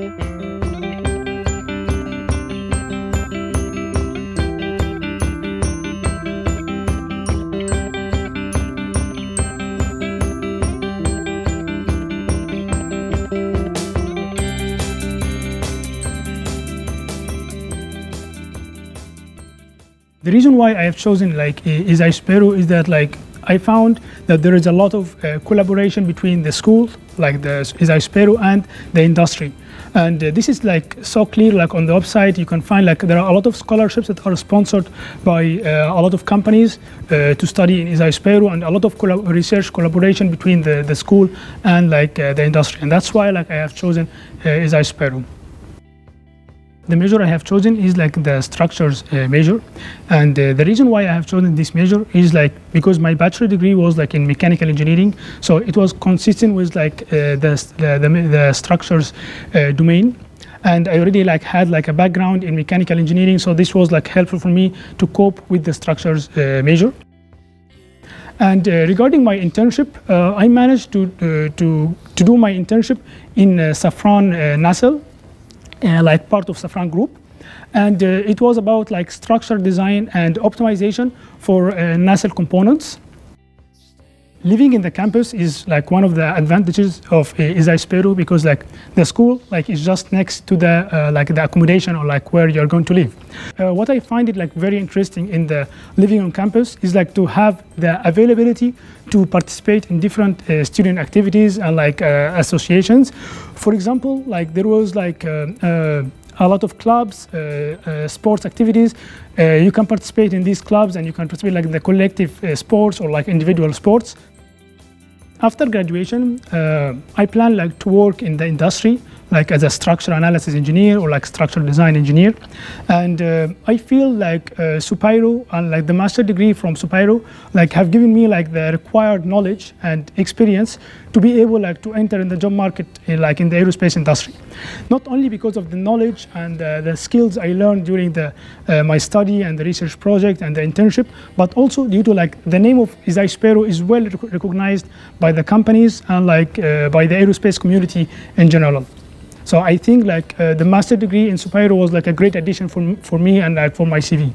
The reason why I have chosen like ISAE-SUPAERO is that like I found that there is a lot of uh, collaboration between the school, like the ISAE-SUPAERO, and the industry. And uh, this is like so clear, like on the website, you can find like there are a lot of scholarships that are sponsored by uh, a lot of companies uh, to study in ISAE-SUPAERO and a lot of collab research collaboration between the, the school and like uh, the industry. And that's why like I have chosen uh, ISAE-SUPAERO. The measure I have chosen is like the structures uh, major, and uh, the reason why I have chosen this measure is like because my bachelor degree was like in mechanical engineering, so it was consistent with like uh, the, the, the structures uh, domain. And I already like had like a background in mechanical engineering, so this was like helpful for me to cope with the structures uh, major. And uh, regarding my internship, uh, I managed to, uh, to, to do my internship in uh, Safran uh, like part of Safran Group. And uh, it was about like structure design and optimization for uh, nacelle components. Living in the campus is like one of the advantages of uh, ISAE-SUPAERO because like the school like is just next to the uh, like the accommodation or like where you're going to live. Uh, what I find it like very interesting in the living on campus is like to have the availability to participate in different uh, student activities and like uh, associations. For example, like there was like uh, uh, a lot of clubs, uh, uh, sports activities. Uh, you can participate in these clubs and you can participate like in the collective sports or like individual sports. After graduation, uh, I plan like to work in the industry, like as a structural analysis engineer or like structural design engineer. And uh, I feel like uh, SUPAERO and like the master degree from SUPAERO like have given me like the required knowledge and experience to be able like to enter in the job market uh, like in the aerospace industry. Not only because of the knowledge and uh, the skills I learned during the uh, my study and the research project and the internship, but also due to like the name of ISAE-SUPAERO is well rec recognized by the companies and like uh, by the aerospace community in general. So I think like uh, the master degree in SUPAERO was like a great addition for, for me and like for my CV.